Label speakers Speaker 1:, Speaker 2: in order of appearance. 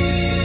Speaker 1: you.